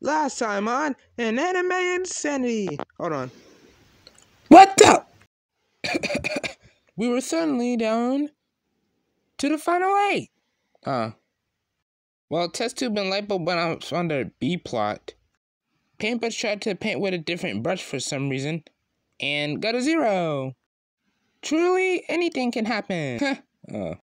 Last time on Inanimate Insanity. Hold on. What the? we were suddenly down to the final eight. Huh. Well, test tube and light bulb went out their B plot. Paintbrush tried to paint with a different brush for some reason and got a zero. Truly, anything can happen. Huh. uh.